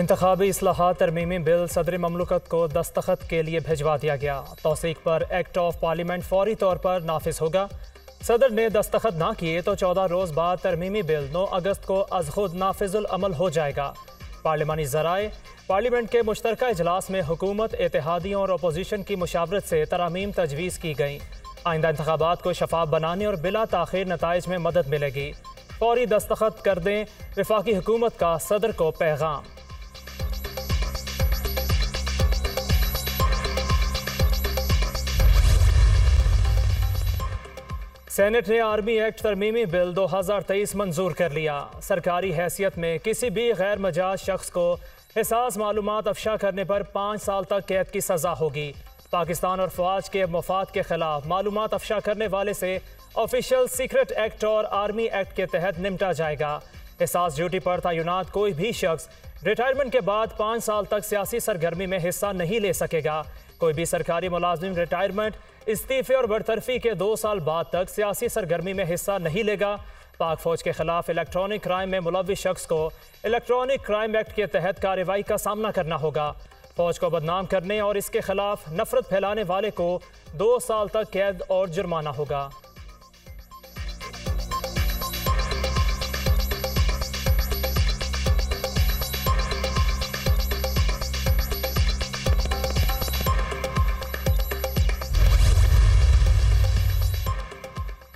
इंतबी असलाहत तरमीमी bill सदर ममलकत को दस्तखत के लिए भिजवा दिया गया। तोसीक पर एक्ट ऑफ़ पार्लियामेंट फौरी तौर पर नाफिज होगा। सदर ने दस्तखत ना किए तो चौदह रोज़ बाद तरमीमी बिल नौ अगस्त को अज खुद नाफिजुल अमल हो जाएगा। पार्लिमानी जराए, पार्लियामेंट के मुश्तर अजलास में हुकूमत इतिहादियों और अपोजिशन की मुशावरत से तरामीम तजवीज़ की गई। आइंदा इंतबात को शफाफ बनाने और बिला तखिर नतज में मदद मिलेगी। फौरी दस्तखत कर दें विफाकी हुकूमत का सदर को पैगाम। सेनेट ने आर्मी एक्ट तरमीमी बिल 2023 मंजूर कर लिया। सरकारी हैसियत में किसी भी गैर मजाज शख्स को एहसास मालूम अफशा करने पर पाँच साल तक कैद की सज़ा होगी। पाकिस्तान और फौज के मफाद के खिलाफ मालूम अफशा करने वाले से ऑफिशियल सीक्रेट एक्ट और आर्मी एक्ट के तहत निपटा जाएगा। एहसास ड्यूटी पर तयनात कोई भी शख्स रिटायरमेंट के बाद पाँच साल तक सियासी सरगर्मी में हिस्सा नहीं ले सकेगा। कोई भी सरकारी मुलाजिम रिटायरमेंट इस्तीफे और बरतरफी के दो साल बाद तक सियासी सरगर्मी में हिस्सा नहीं लेगा। पाक फौज के खिलाफ इलेक्ट्रॉनिक क्राइम में मुलवि शख्स को इलेक्ट्रॉनिक क्राइम एक्ट के तहत कार्रवाई का सामना करना होगा। फौज को बदनाम करने और इसके खिलाफ नफरत फैलाने वाले को दो साल तक कैद और जुर्माना होगा।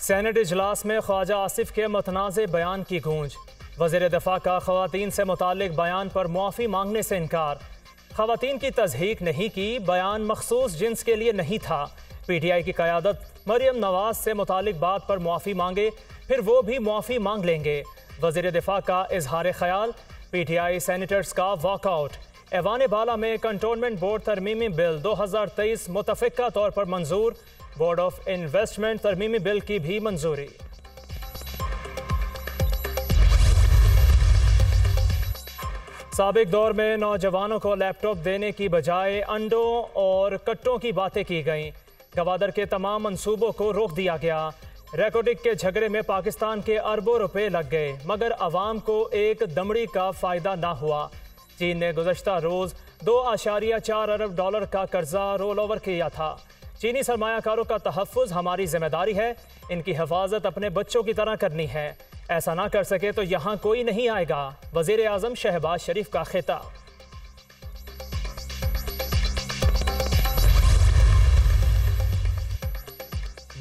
सैनट इजलास में ख्वाजा आसिफ के मतनाज़ बयान की गूंज। वज़ीर दफ़ा का खातन से मुतल बयान पर मुआफ़ी मांगने से इनकार। खातन की तजहीक नहीं की, बयान मखसूस जिन्स के लिए नहीं था। पी टी आई की क्यादत मरियम नवाज़ से मुतल बात पर मुआफ़ी मांगे, फिर वो भी मुआफ़ी मांग लेंगे। वज़ीर दफ़ा का इजहार ख्याल पी टी आई सैनिटर्स का वॉकआउट। ऐवान बाला में कंटोनमेंट बोर्ड तरमीमी बिल दो हज़ार तेईस मुतफ़ा तौर पर मंजूर। बोर्ड ऑफ़ इन्वेस्टमेंट तरमीमी बिल की भी मंजूरी। सबक दौर में नौजवानों को लैपटॉप देने की बजाय अंडों और कट्टों की बातें की गईं। गवादर के तमाम मंसूबों को रोक दिया गया। रेकोडिक के झगड़े में पाकिस्तान के अरबों रुपए लग गए, मगर अवाम को एक दमड़ी का फ़ायदा ना हुआ। चीन ने गुजशत रोज़ दो आशारिया चार अरब डॉलर का कर्जा रोल ओवर किया था। चीनी सरमाकारों का तहफ़ हमारी ज़िम्मेदारी है, इनकी हिफाजत अपने बच्चों की तरह करनी है। ऐसा ना कर सके तो यहाँ कोई नहीं आएगा वज़ीर अजम शहबाज शरीफ का खिताब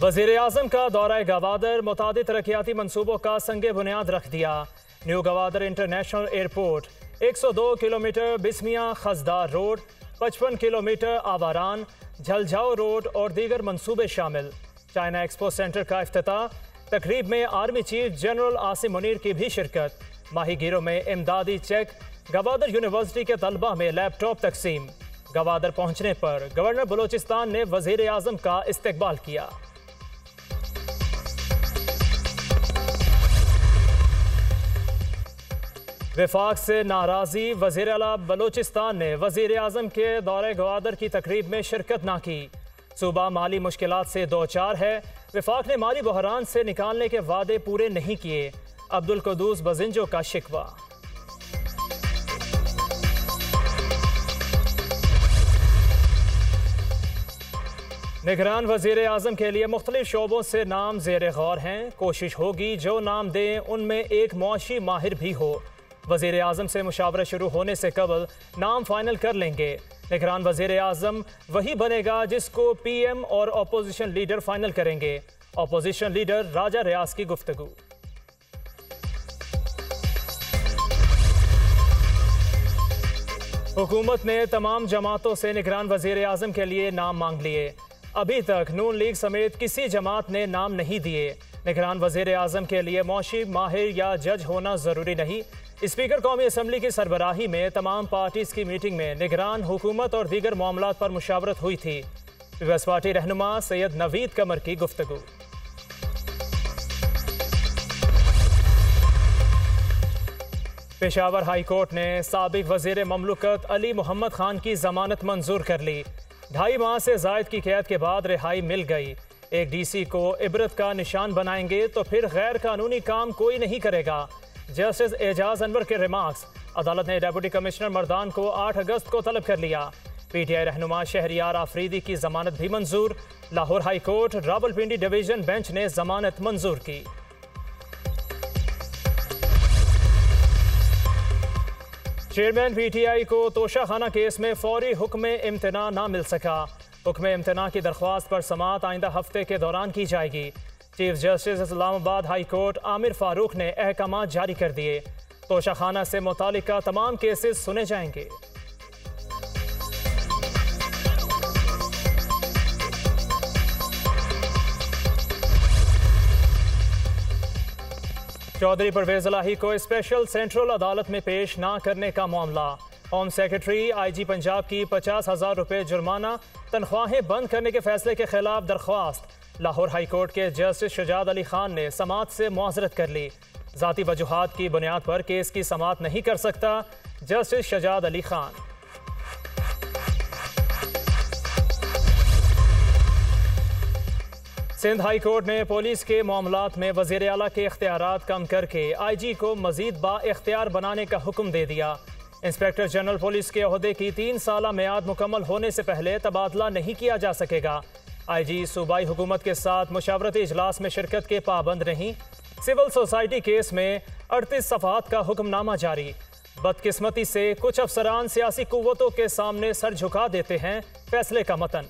वज़ीर अजम का दौरा गवादर मुताद तरक्याती मनसूबों का संग बुनियाद रख दिया। न्यू गवादर इंटरनेशनल एयरपोर्ट एक सौ दो किलोमीटर बिस्मिया खजदार रोड, पचपन किलोमीटर आवारान, झलझाओ रोड और दीगर मंसूबे शामिल। चाइना एक्सपो सेंटर का अफ्ताह, तकरीब में army chief general Asim Munir की भी शिरकत। माहीगीरों में इमदादी चेक, गवादर यूनिवर्सिटी के तलबा में लैपटॉप तकसीम। गवादर पहुँचने पर गवर्नर बलोचिस्तान ने वज़ीर आज़म का इस्तकबाल किया। विफाक से नाराज़ी वज़ीर अला बलोचिस्तान ने वज़ीर अजम के दौरे गवादर की तकरीब में शिरकत ना की। सूबा माली मुश्किल से दो चार है। विफाक ने माली बहरान से निकालने के वादे पूरे नहीं किए। अब्दुल कदूस बजिंजो का शिकवा। निगरान वज़ीर अजम के लिए मुख्तलिफ़ शोबों से नाम जेर गौर हैं। कोशिश होगी जो नाम दें, उनमें एक मुआशी माहिर भी हो। वज़ीर अजम से मुशावरा शुरू होने से कबल नाम फाइनल कर लेंगे। निगरान वज़ीर अजम वही बनेगा जिसको पी एम और अपोजिशन लीडर फाइनल करेंगे। अपोजिशन लीडर राजा रियाज की गुफ्तगु। हुकूमत ने तमाम जमातों से निगरान वज़ीर अजम के लिए नाम मांग लिए। अभी तक नून लीग समेत किसी जमात ने नाम नहीं दिए। निगरान वज़ीर अजम के लिए मौशी माहिर या जज होना ज़रूरी नहीं। स्पीकर कौमी असम्बली की सरबराही में तमाम पार्टीज़ की मीटिंग में निगरान, हुकूमत और दीगर मामला पर मुशावरत हुई थी। पीपल्स पार्टी रहनुमा सैयद नवीद कमर की गुफ्तु पेशावर हाई कोर्ट ने सबक वज़ीर ममलकत अली मोहम्मद खान की जमानत मंजूर कर ली। ढाई माह से जायद की कैद के बाद रिहाई मिल गई। एक डीसी को इबरत का निशान बनाएँगे तो फिर गैर कानूनी काम कोई नहीं करेगा। जस्टिस एजाज अनवर के रिमार्क्स। अदालत ने डेप्यूटी कमिश्नर मर्दान को 8 अगस्त को तलब कर लिया। पीटीआई रहनुमा शहरियार आफरीदी की जमानत भी मंजूर। Lahore high court Rawalpindi division bench ने जमानत मंजूर की। चेयरमैन पीटीआई को तोशाखाना केस में फौरी हुक्म इम्तना ना मिल सका। हुक्म इम्तना की दरख्वास्त पर समात आइंदा हफ़्ते के दौरान की जाएगी। Chief justice Islamabad high court Amir Farooq ने अहकाम जारी कर दिए। तोशाखाना से मुतल तमाम केसेस सुने जाएँगे। चौधरी परवेज अलाही को स्पेशल सेंट्रल अदालत में पेश ना करने का मामला। होम सेक्रेटरी आईजी पंजाब की पचास हज़ार रुपये जुर्माना तनख्वाहें बंद करने के फैसले के खिलाफ दरख्वास्त। लाहौर हाई कोर्ट के जस्टिस शजाद अली खान ने समात से मुआजरत कर ली। ज़ाती वजूहत की बुनियाद पर केस की समात नहीं कर सकता justice Shahzad Ali Khan. Sindh high court ने पुलिस के मामला में वज़ीर अला के इख्तियार कम करके आई जी को मजीद बा इख्तियार बनाने का हुक्म दे दिया। इंस्पेक्टर जनरल पुलिस के अहदे की तीन साल मैयाद मुकम्मल होने से पहले तबादला नहीं किया जा सकेगा। आई जी सूबाई हुकूमत के साथ मुशावरती इजलास में शिरकत के पाबंद नहीं सिविल सोसाइटी केस में अड़तीस सफात का हुक्मनामा जारी। बदकिस्मती से कुछ अफसरान सियासी कुतों के सामने सर झुका देते हैं फैसले का मतन।